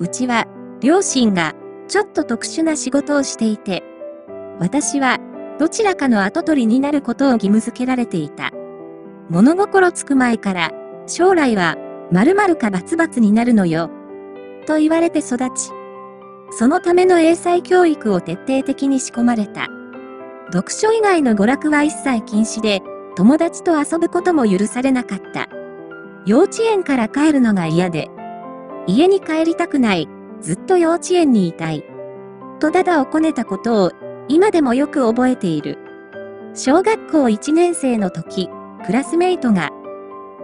うちは、両親が、ちょっと特殊な仕事をしていて、私は、どちらかの跡取りになることを義務付けられていた。物心つく前から、将来は、〇〇かバツバツになるのよ。と言われて育ち、そのための英才教育を徹底的に仕込まれた。読書以外の娯楽は一切禁止で、友達と遊ぶことも許されなかった。幼稚園から帰るのが嫌で、家に帰りたくない、ずっと幼稚園にいたい。とだだをこねたことを、今でもよく覚えている。小学校1年生の時、クラスメイトが、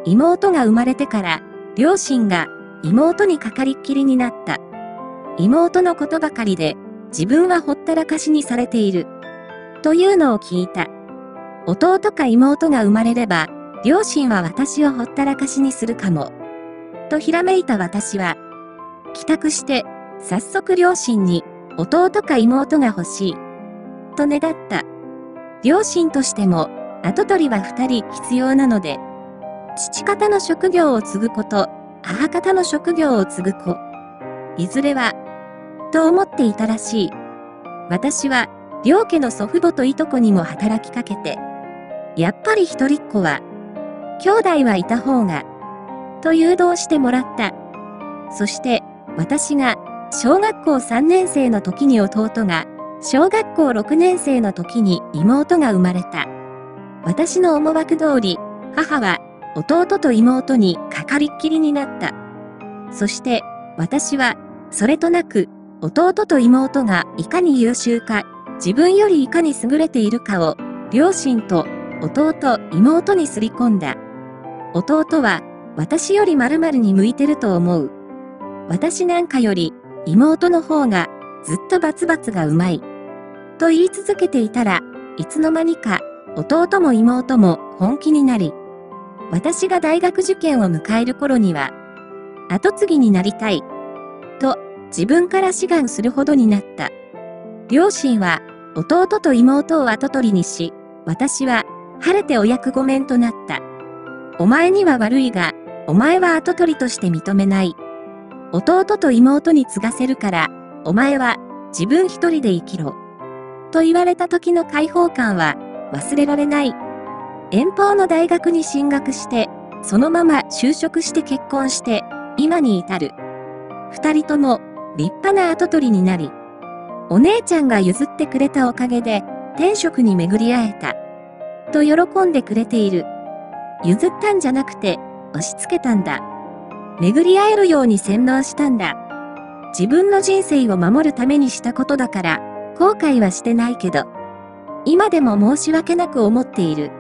妹が生まれてから、両親が妹にかかりっきりになった。妹のことばかりで、自分はほったらかしにされている。というのを聞いた。弟か妹が生まれれば、両親は私をほったらかしにするかも。とひらめいた私は、帰宅して、早速両親に、弟か妹が欲しい。と願った。両親としても、跡取りは二人必要なので、父方の職業を継ぐこと、母方の職業を継ぐ子。いずれは、と思っていたらしい。私は、両家の祖父母といとこにも働きかけて、やっぱり一人っ子は、兄弟はいた方が、と誘導してもらった。そして、私が、小学校3年生の時に弟が、小学校6年生の時に妹が生まれた。私の思惑通り、母は、弟と妹にかかりっきりになった。そして、私は、それとなく、弟と妹がいかに優秀か、自分よりいかに優れているかを、両親と弟、妹にすり込んだ。弟は、私より〇〇に向いてると思う。私なんかより、妹の方が、ずっとバツバツがうまい。と言い続けていたら、いつの間にか、弟も妹も本気になり、私が大学受験を迎える頃には、後継ぎになりたい、と自分から志願するほどになった。両親は弟と妹を後取りにし、私は晴れてお役御免となった。お前には悪いが、お前は後取りとして認めない。弟と妹に継がせるから、お前は自分一人で生きろ。と言われた時の解放感は忘れられない。遠方の大学に進学して、そのまま就職して結婚して、今に至る。二人とも立派な跡取りになり、お姉ちゃんが譲ってくれたおかげで、天職に巡り会えた。と喜んでくれている。譲ったんじゃなくて、押し付けたんだ。巡り会えるように洗脳したんだ。自分の人生を守るためにしたことだから、後悔はしてないけど、今でも申し訳なく思っている。